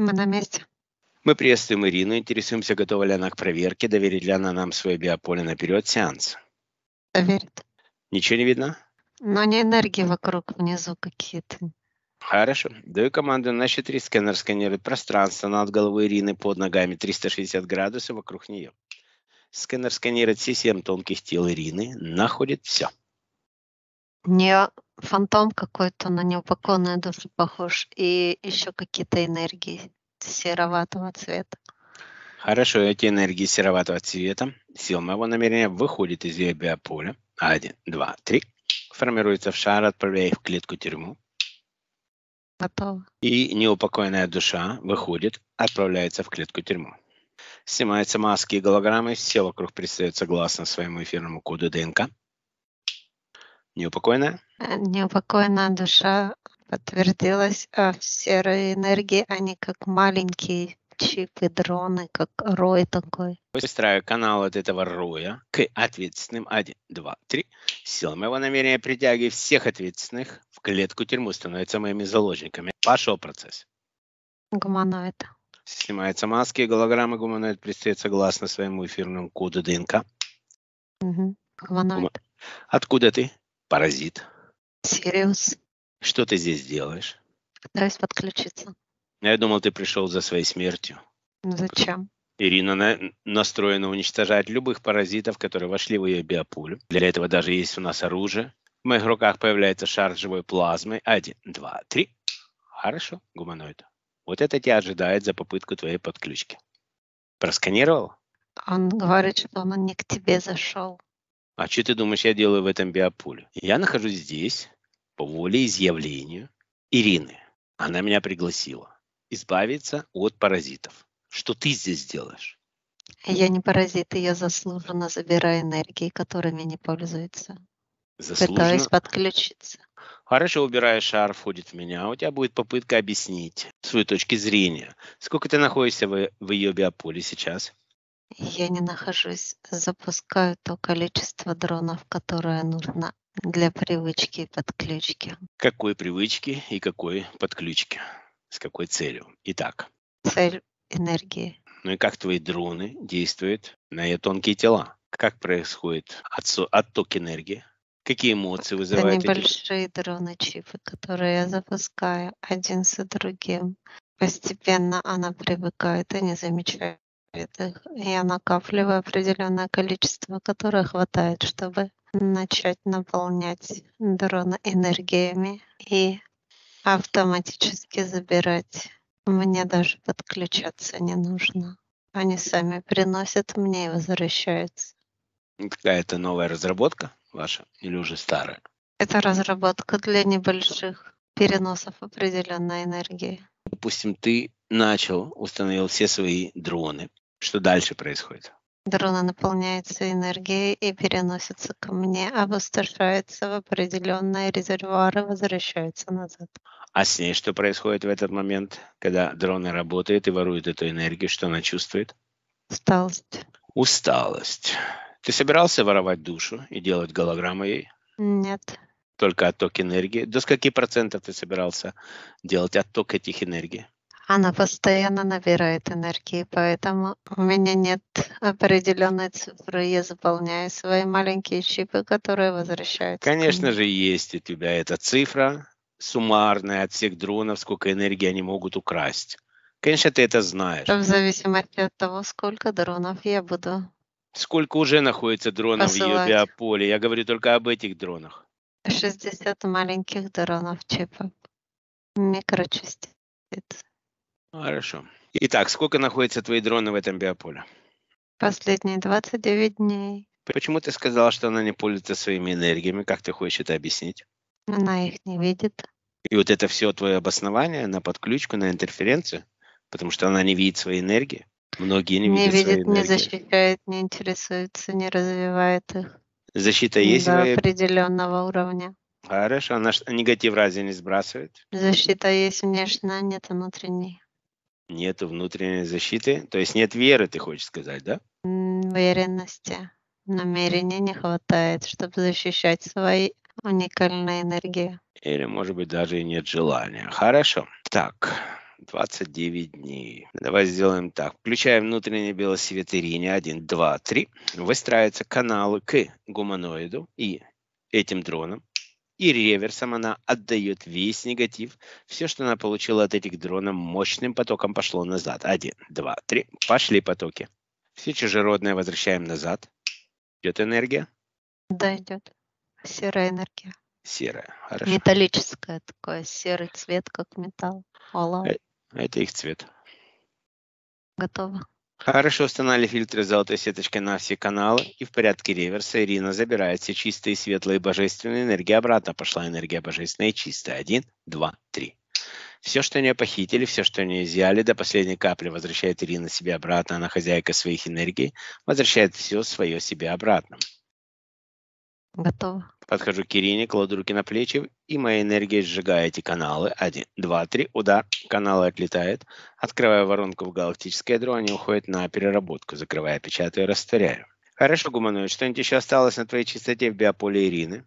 Мы на месте. Мы приветствуем Ирину, интересуемся, готова ли она к проверке, доверит ли она нам свое биополе на период сеанса. Доверит. Ничего не видно? Но не энергии вокруг, внизу какие-то. Хорошо. Даю команду на счет 3. Сканер сканирует пространство над головой Ирины под ногами 360 градусов вокруг нее. Сканер сканирует все семь тонких тел Ирины, находит все. Не фантом какой-то на неупокоенную душу похож и еще какие-то энергии сероватого цвета. Хорошо, эти энергии сероватого цвета, сил моего намерения выходит из ее биополя. Один, два, три. Формируется в шар, отправляя их в клетку тюрьму. Готово. И неупокоенная душа выходит, отправляется в клетку тюрьму. Снимаются маски и голограммы, все вокруг предстают согласно своему эфирному коду ДНК. Неупокоенная? Э, Неупокоенная душа подтвердилась, а серые энергии, они как маленькие чипы, дроны, как рой такой. Выстраиваю канал от этого роя к ответственным. Один, два, три. Сила моего намерения притягиваю всех ответственных в клетку тюрьму, становятся моими заложниками. Пошел процесс. Гуманоид. Снимаются маски и голограммы гуманоид предстоит согласно своему эфирному коду ДНК. Угу. Гуманоид. Откуда ты? Паразит. Сириус. Что ты здесь делаешь? Пытаюсь подключиться. Я думал, ты пришел за своей смертью. Зачем? Ирина на- настроена уничтожать любых паразитов, которые вошли в ее биополе. Для этого даже есть у нас оружие. В моих руках появляется шар живой плазмы. Один, два, три. Хорошо, гуманоид. Вот это тебя ожидает за попытку твоей подключки. Просканировал? Он говорит, что он не к тебе зашел. А что ты думаешь, я делаю в этом биополе? Я нахожусь здесь по воле изъявлению Ирины. Она меня пригласила избавиться от паразитов. Что ты здесь делаешь? Я не паразит, и я заслуженно забираю энергии, которыми не пользуется. Пытаюсь Заслуженно. подключиться. Хорошо, убирая шар, входит в меня. У тебя будет попытка объяснить свою точки зрения. Сколько ты находишься в, в ее биополе сейчас? Я не нахожусь. Запускаю то количество дронов, которое нужно для привычки и подключки. Какой привычки и какой подключки? С какой целью? Итак, Цель энергии. ну и как твои дроны действуют на ее тонкие тела? Как происходит отток энергии? Какие эмоции Это вызывают эти небольшие дроны чипы, которые я запускаю один за другим. Постепенно она привыкает и не замечает их. Я накапливаю определенное количество, которое хватает, чтобы начать наполнять дроны энергиями и автоматически забирать. Мне даже подключаться не нужно. Они сами приносят мне и возвращаются. Какая-то новая разработка ваша или уже старая? Это разработка для небольших переносов определенной энергии. Допустим, ты начал, установил все свои дроны. Что дальше происходит? Дроны наполняются энергией и переносятся ко мне, опустошаются в определенные резервуары, возвращаются назад. А с ней что происходит в этот момент, когда дроны работают и воруют эту энергию? Что она чувствует? Усталость. Усталость. Ты собирался воровать душу и делать голограмму ей? Нет. Только отток энергии? До скольки процентов ты собирался делать отток этих энергий? Она постоянно набирает энергии, поэтому у меня нет определенной цифры. Я заполняю свои маленькие чипы, которые возвращаются. ко Конечно же, есть у тебя эта цифра суммарная от всех дронов, сколько энергии они могут украсть. Конечно, ты это знаешь. В зависимости от того, сколько дронов я буду. Сколько уже находится дронов в ее Посылать. биополе? Я говорю только об этих дронах. 60 маленьких дронов чипов. Микрочастиц. Хорошо. Итак, сколько находится твои дроны в этом биополе? Последние 29 дней. Почему ты сказала, что она не пользуется своими энергиями? Как ты хочешь это объяснить? Она их не видит. И вот это все твое обоснование на подключку, на интерференцию? Потому что она не видит свои энергии? Многие не, Не видят видит, не энергии. защищает, не интересуется, не развивает их Защита есть до своя? определенного уровня. Хорошо. Она негатив разве не сбрасывает? Защита есть внешняя, нет внутренней. Нету внутренней защиты? То есть нет веры, ты хочешь сказать, да? Уверенности, намерения не хватает, чтобы защищать свои уникальные энергии. Или, может быть, даже и нет желания. Хорошо. Так, 29 дней. Давай сделаем так. Включаем свет Ирине. 1, 2, 3. Выстраиваются каналы к гуманоиду и этим дроном. И реверсом она отдает весь негатив. Все, что она получила от этих дронов, мощным потоком пошло назад. Один, два, три. Пошли потоки. Все чужеродное возвращаем назад. Идет энергия? Да, идет. Серая энергия. Серая. Хорошо. Металлическая такой серый цвет, как металл. Олав. Э, Это их цвет. Готово. Хорошо установили фильтры золотой сеточкой на все каналы. И в порядке реверса Ирина забирает все чистые, светлые, божественные энергии обратно. Пошла энергия божественная чистая. Один, два, три. Все, что не похитили, все, что не изъяли, до последней капли возвращает Ирина себе обратно. Она хозяйка своих энергий. Возвращает все свое себе обратно. Готово. Подхожу к Ирине, кладу руки на плечи, и моя энергия сжигает эти каналы. Один, два, три, удар. Каналы отлетают. Открываю воронку в галактическое ядро, они уходят на переработку. Закрывая, печатаю, растворяю. Хорошо, гуманоид, что-нибудь еще осталось на твоей чистоте в биополе Ирины?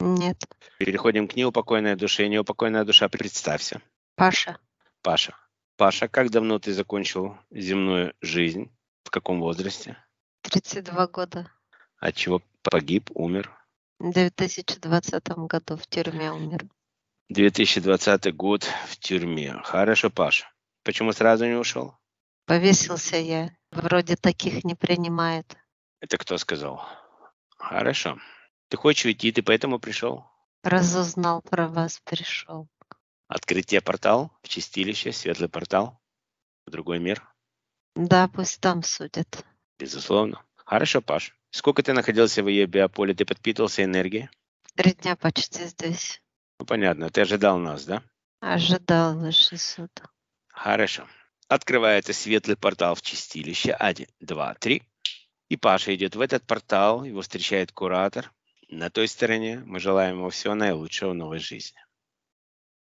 Нет. Переходим к неупокойной душе. Неупокойная душа, представься. Паша. Паша. Паша, как давно ты закончил земную жизнь? В каком возрасте? 32 года. От чего погиб, умер? В 2020 году в тюрьме умер. 2020 год в тюрьме. Хорошо, Паша. Почему сразу не ушел? Повесился я. Вроде таких не принимает. Это кто сказал? Хорошо. Ты хочешь уйти, ты поэтому пришел? Разузнал про вас, пришел. Открытие портал в чистилище, светлый портал в другой мир? Да, пусть там судят. Безусловно. Хорошо, Паш. Сколько ты находился в ее биополе? Ты подпитывался энергией? Три дня почти здесь. Ну, понятно. Ты ожидал нас, да? Ожидал высший суд. Хорошо. Открывается светлый портал в чистилище. Один, два, три. И Паша идет в этот портал. Его встречает куратор. На той стороне мы желаем ему всего наилучшего в новой жизни.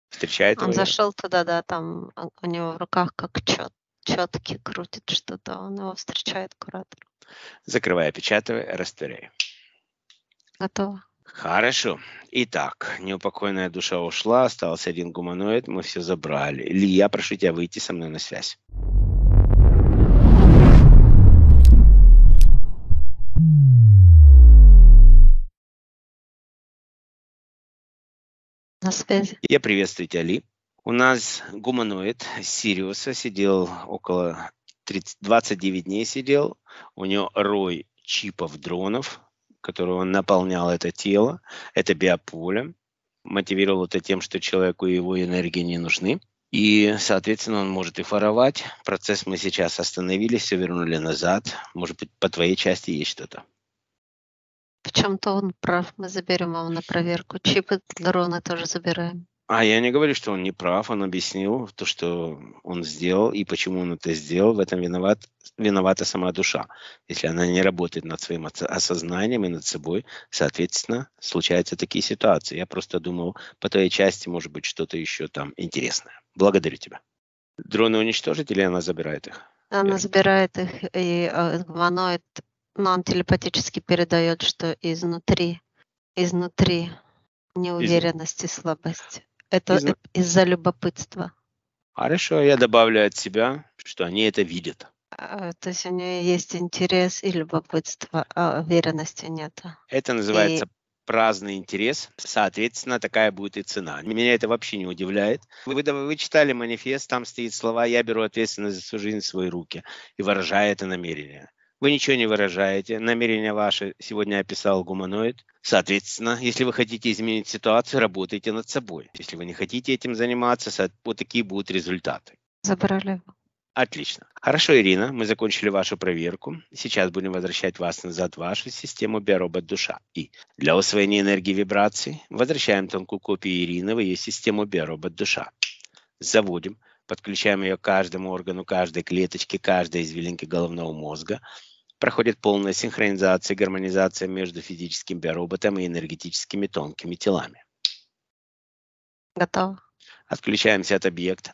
Встречает Он его? зашел туда, да, там у него в руках как чет, четки крутит что-то. Он его встречает куратор. Закрывая, печатая, растворяю. Готово. Хорошо. Итак, неупокойная душа ушла, остался один гуманоид, мы все забрали. Ли, я прошу тебя выйти со мной на связь. На связи. Я приветствую тебя, Ли. У нас гуманоид Сириуса сидел около 30, 29 дней сидел. У него рой чипов дронов, который он наполнял это тело. Это биополе. Мотивировал это тем, что человеку его энергии не нужны. И, соответственно, он может и воровать. Процесс мы сейчас остановили, все вернули назад. Может быть, по твоей части есть что-то. В чем-то он прав. Мы заберем его на проверку. Чипы дроны тоже забираем. А я не говорю, что он не прав, он объяснил то, что он сделал и почему он это сделал. В этом виноват, виновата сама душа. Если она не работает над своим ос- осознанием и над собой, соответственно, случаются такие ситуации. Я просто думал, по твоей части может быть что-то еще там интересное. Благодарю тебя. Дроны уничтожить или она забирает их? Она Я- забирает их, и э, гуманоид, но он телепатически передает, что изнутри, изнутри неуверенность и слабость. Это э- из-за любопытства. Хорошо, я добавлю от себя, что они это видят. А, То есть у нее есть интерес и любопытство, а уверенности нет. Это называется праздный интерес, соответственно, такая будет и цена. Меня это вообще не удивляет. Вы, вы, вы читали манифест, там стоит слова «Я беру ответственность за свою жизнь в свои руки» и выражаю это намерение. Вы ничего не выражаете, намерение ваше сегодня описал гуманоид. Соответственно, если вы хотите изменить ситуацию, работайте над собой. Если вы не хотите этим заниматься, вот такие будут результаты. Забрали. Отлично. Хорошо, Ирина, мы закончили вашу проверку. Сейчас будем возвращать вас назад в вашу систему биоробот душа. И для усвоения энергии вибраций возвращаем тонкую копию Ирины в ее систему биоробот душа. Заводим, подключаем ее к каждому органу, каждой клеточке, каждой извилинке головного мозга. Проходит полная синхронизация и гармонизация между физическим биороботом и энергетическими тонкими телами. Готово. Отключаемся от объекта.